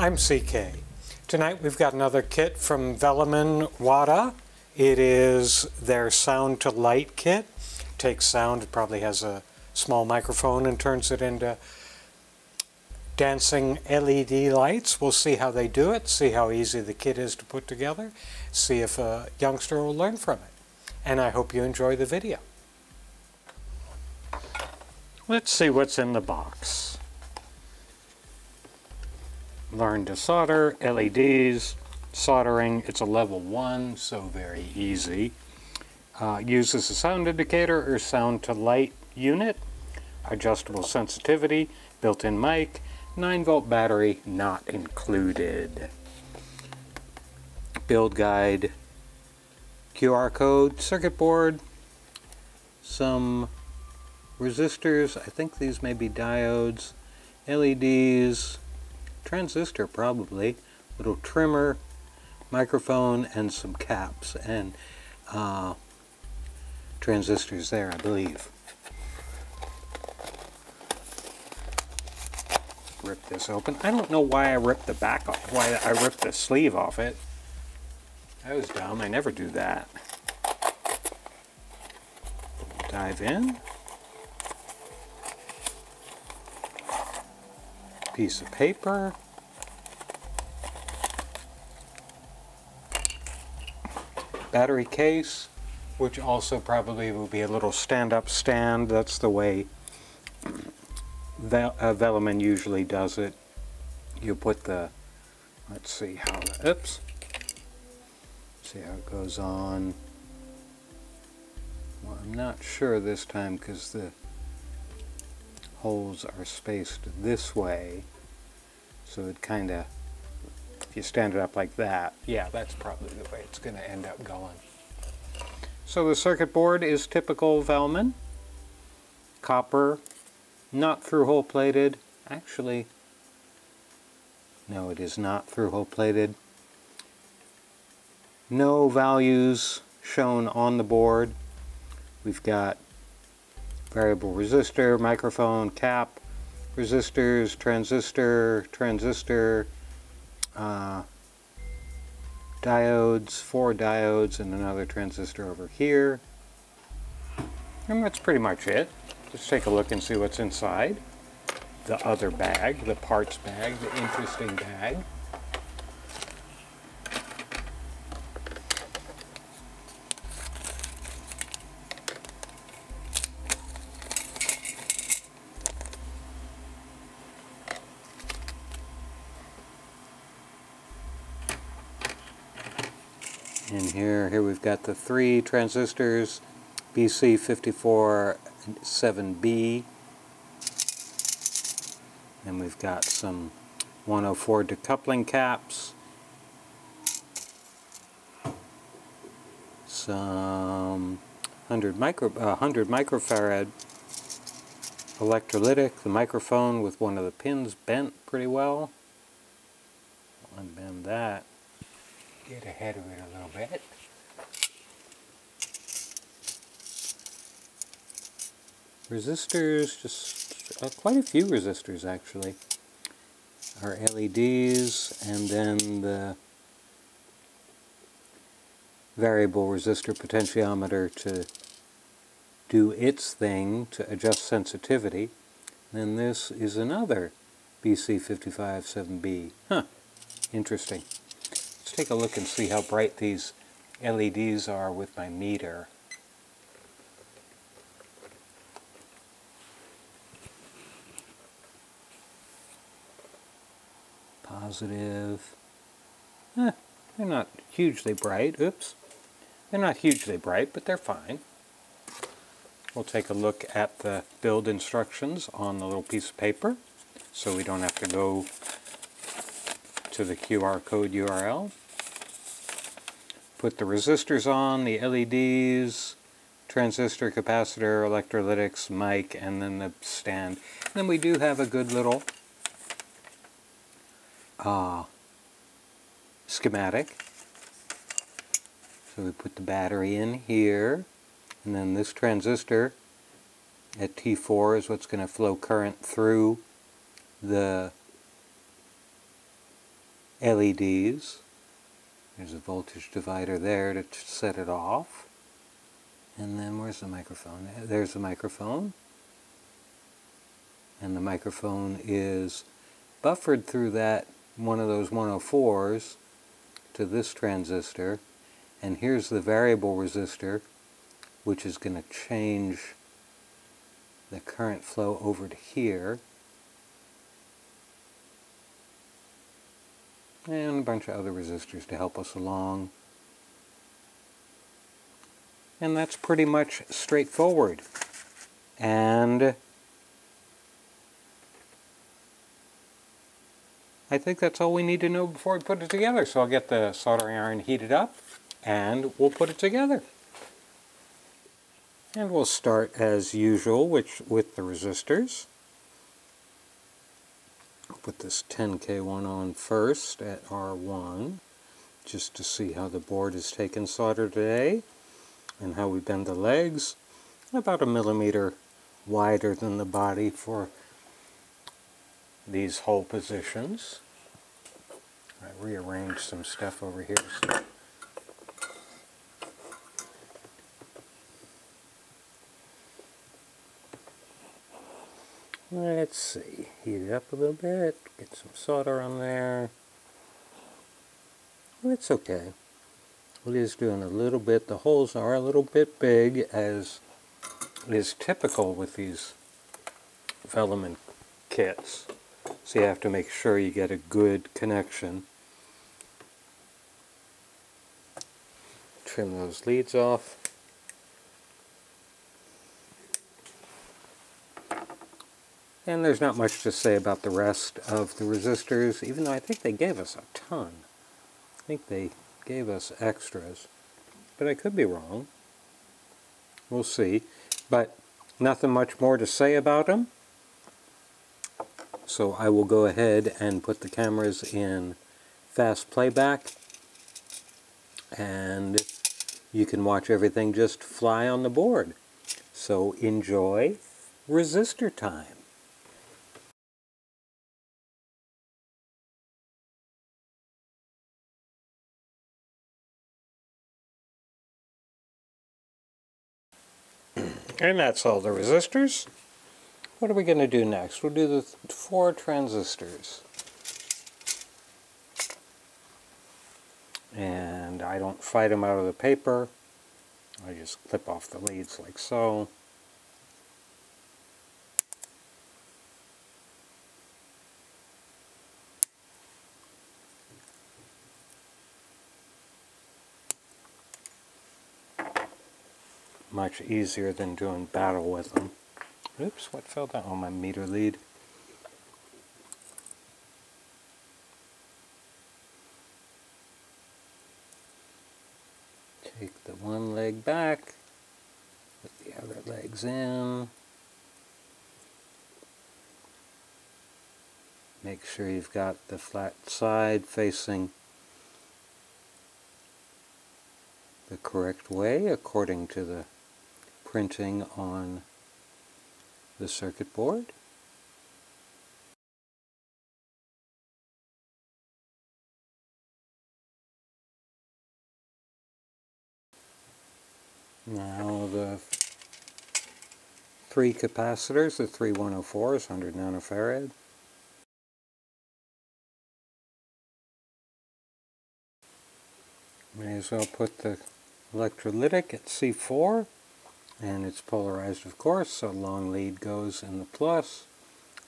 I'm CK. Tonight we've got another kit from Velleman Whadda. It is their sound to light kit. Takes sound, it probably has a small microphone and turns it into dancing LED lights. We'll see how they do it, see how easy the kit is to put together, see if a youngster will learn from it. And I hope you enjoy the video. Let's see what's in the box learn to solder, LEDs, soldering. It's a level 1, so very easy. Uh, uses a sound indicator or sound to light unit, adjustable sensitivity, built-in mic, 9 volt battery not included. Build guide, QR code, circuit board, some resistors, I think these may be diodes, LEDs, transistor probably, little trimmer, microphone, and some caps and uh, transistors there, I believe. Rip this open. I don't know why I ripped the back off, why I ripped the sleeve off it. That was dumb. I never do that. Dive in. Piece of paper. Battery case, which also probably will be a little stand-up stand. That's the way Vel uh, Velleman usually does it. You put the, let's see how, the, oops, see how it goes on. Well, I'm not sure this time because the holes are spaced this way. So it kind of if you stand it up like that yeah that's probably the way it's going to end up going. So the circuit board is typical Velleman. copper not through hole plated. Actually no it is not through hole plated. No values shown on the board. We've got variable resistor, microphone, cap, resistors, transistor, transistor, uh, diodes, four diodes, and another transistor over here. And that's pretty much it. Let's take a look and see what's inside. The other bag, the parts bag, the interesting bag. in here. Here we've got the three transistors, BC547B. And we've got some 104 decoupling caps. Some 100, micro, uh, 100 microfarad electrolytic, the microphone with one of the pins bent pretty well. Unbend that get ahead of it a little bit. Resistors, just uh, quite a few resistors actually. Our LEDs and then the variable resistor potentiometer to do its thing to adjust sensitivity. Then this is another BC557B. Huh, interesting Let's take a look and see how bright these LEDs are with my meter. Positive. Eh, they're not hugely bright. Oops. They're not hugely bright, but they're fine. We'll take a look at the build instructions on the little piece of paper so we don't have to go to the QR code URL put the resistors on, the LEDs, transistor, capacitor, electrolytics, mic, and then the stand. And then we do have a good little uh, schematic. So we put the battery in here, and then this transistor at T4 is what's going to flow current through the LEDs. There's a voltage divider there to set it off. And then where's the microphone? There's the microphone. And the microphone is buffered through that one of those 104s to this transistor. And here's the variable resistor, which is going to change the current flow over to here. And a bunch of other resistors to help us along. And that's pretty much straightforward. And I think that's all we need to know before we put it together. So I'll get the soldering iron heated up and we'll put it together. And we'll start as usual which, with the resistors. Put this 10K one on first at R1 just to see how the board is taken solder today and how we bend the legs. About a millimeter wider than the body for these hole positions. I rearranged some stuff over here. So Let's see, heat it up a little bit, get some solder on there. Well, it's okay. It is doing a little bit, the holes are a little bit big as is typical with these Velleman kits. So you have to make sure you get a good connection. Trim those leads off. And there's not much to say about the rest of the resistors, even though I think they gave us a ton. I think they gave us extras, but I could be wrong. We'll see. But nothing much more to say about them. So I will go ahead and put the cameras in fast playback and you can watch everything just fly on the board. So enjoy resistor time. And that's all the resistors. What are we going to do next? We'll do the four transistors. And I don't fight them out of the paper. I just clip off the leads like so. Much easier than doing battle with them. Oops, what fell down? Oh, my meter lead. Take the one leg back, put the other legs in. Make sure you've got the flat side facing the correct way according to the printing on the circuit board. Now the three capacitors, the three 104s, 100 nanofarad. May as well put the electrolytic at C4 and it's polarized of course so long lead goes in the plus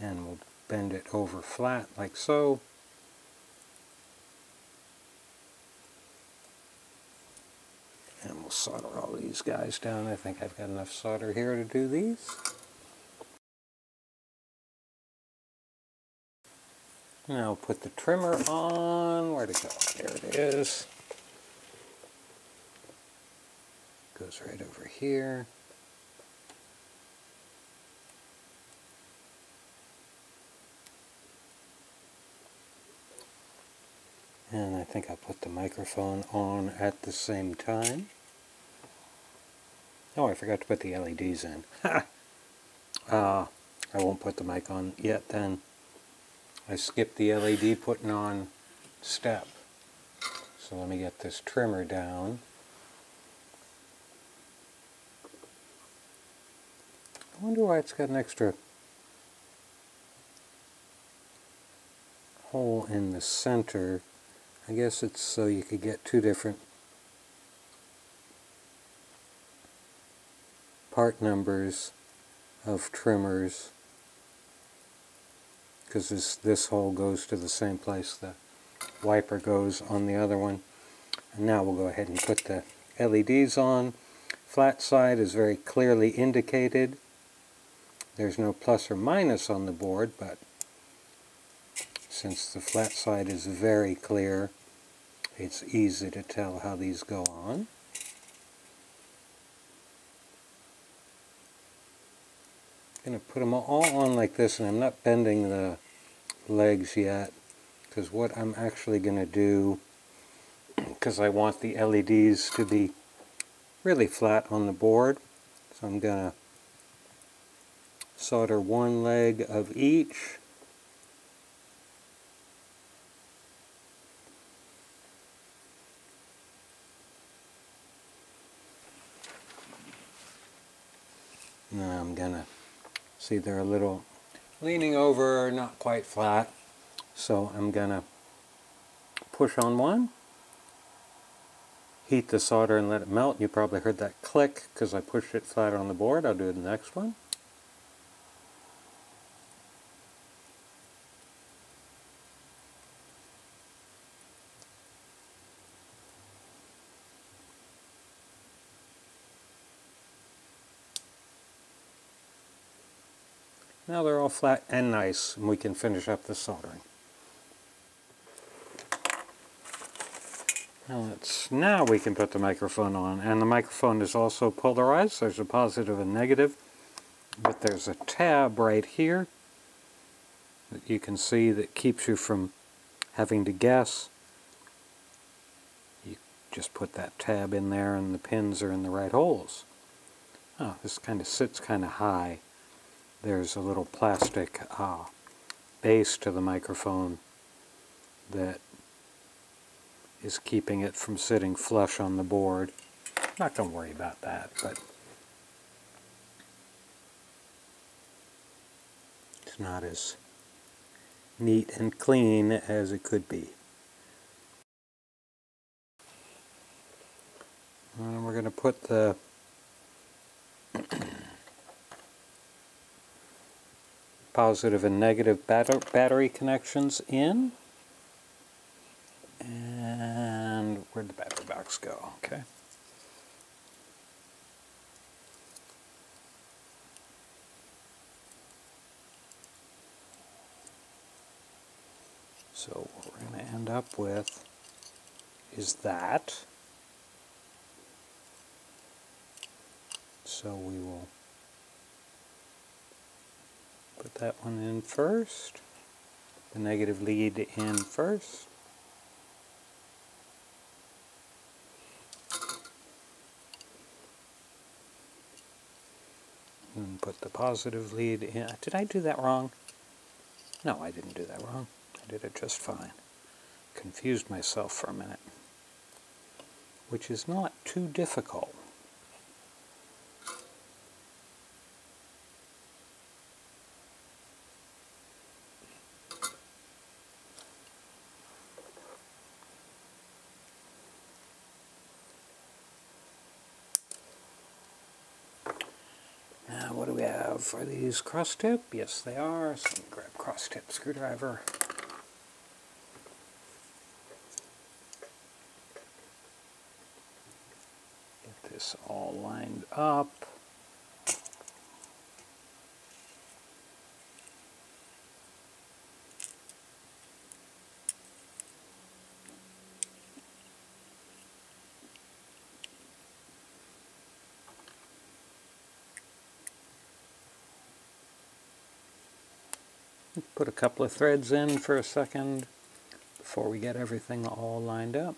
and we'll bend it over flat like so. And we'll solder all these guys down. I think I've got enough solder here to do these. Now put the trimmer on. Where to go? There it is goes right over here. And I think I'll put the microphone on at the same time. Oh, I forgot to put the LEDs in. Ha! uh, I won't put the mic on yet then. I skipped the LED putting on step. So let me get this trimmer down. I wonder why it's got an extra hole in the center. I guess it's so you could get two different part numbers of trimmers because this, this hole goes to the same place the wiper goes on the other one. And now we'll go ahead and put the LEDs on. Flat side is very clearly indicated. There's no plus or minus on the board, but since the flat side is very clear, it's easy to tell how these go on. I'm going to put them all on like this, and I'm not bending the legs yet, because what I'm actually going to do, because I want the LEDs to be really flat on the board, so I'm going to solder one leg of each. Now I'm gonna see they're a little leaning over, not quite flat. So I'm gonna push on one, heat the solder and let it melt. You probably heard that click because I pushed it flat on the board. I'll do the next one. Now they're all flat and nice, and we can finish up the soldering. Now, let's, now we can put the microphone on, and the microphone is also polarized. There's a positive and negative, but there's a tab right here that you can see that keeps you from having to guess. You just put that tab in there and the pins are in the right holes. Oh, this kind of sits kind of high there's a little plastic uh, base to the microphone that is keeping it from sitting flush on the board. Not going to worry about that, but it's not as neat and clean as it could be. And we're going to put the positive and negative batter battery connections in. And where'd the battery box go? Okay. So what we're going to end up with is that. So we will Put that one in first. The negative lead in first. And put the positive lead in. Did I do that wrong? No, I didn't do that wrong. I did it just fine. Confused myself for a minute. Which is not too difficult. Are these cross tip? Yes, they are. So grab cross tip screwdriver. Get this all lined up. Put a couple of threads in for a second before we get everything all lined up.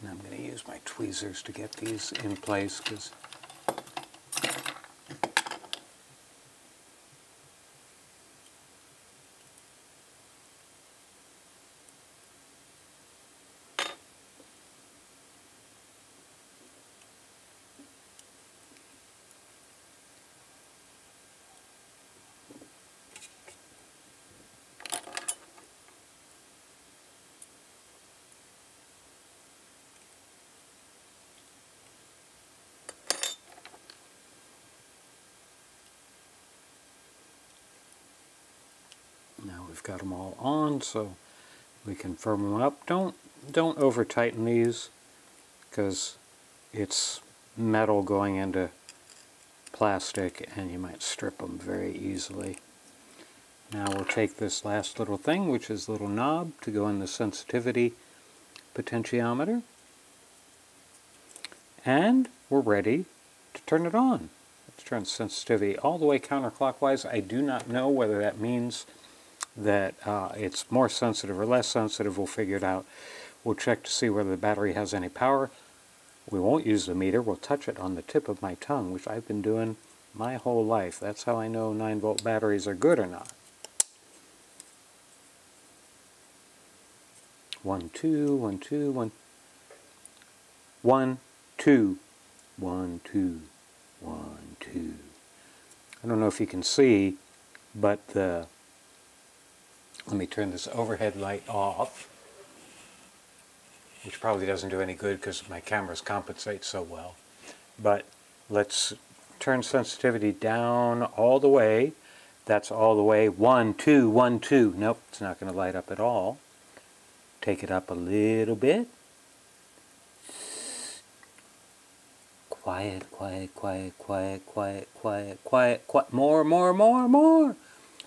And I'm going to use my tweezers to get these in place because we've got them all on so we can firm them up. Don't don't over tighten these because it's metal going into plastic and you might strip them very easily. Now we'll take this last little thing, which is a little knob to go in the sensitivity potentiometer. And we're ready to turn it on. Let's turn sensitivity all the way counterclockwise. I do not know whether that means that uh, it's more sensitive or less sensitive. We'll figure it out. We'll check to see whether the battery has any power. We won't use the meter. We'll touch it on the tip of my tongue, which I've been doing my whole life. That's how I know 9 volt batteries are good or not. One, two, one, two, one. One, two, one, two, one, two. I don't know if you can see, but the, let me turn this overhead light off, which probably doesn't do any good because my cameras compensate so well. But let's turn sensitivity down all the way. That's all the way. One, two, one, two. Nope, it's not going to light up at all. Take it up a little bit. Quiet, quiet, quiet, quiet, quiet, quiet, quiet, quiet. More, more, more, more.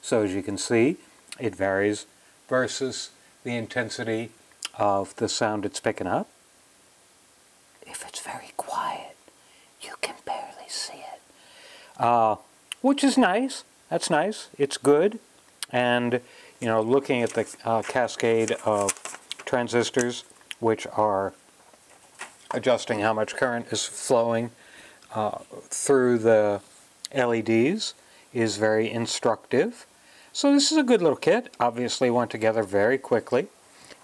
So as you can see, it varies versus the intensity of the sound it's picking up. If it's very quiet, you can barely see it. Uh, which is nice. That's nice. It's good. And, you know, looking at the uh, cascade of transistors, which are adjusting how much current is flowing uh, through the LEDs is very instructive. So this is a good little kit. Obviously went together very quickly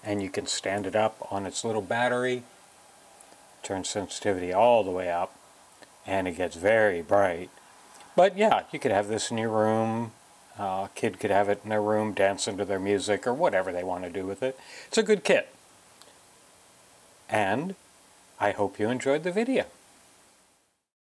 and you can stand it up on its little battery, turn sensitivity all the way up, and it gets very bright. But yeah, you could have this in your room, uh, a kid could have it in their room, dancing to their music, or whatever they want to do with it. It's a good kit. And I hope you enjoyed the video.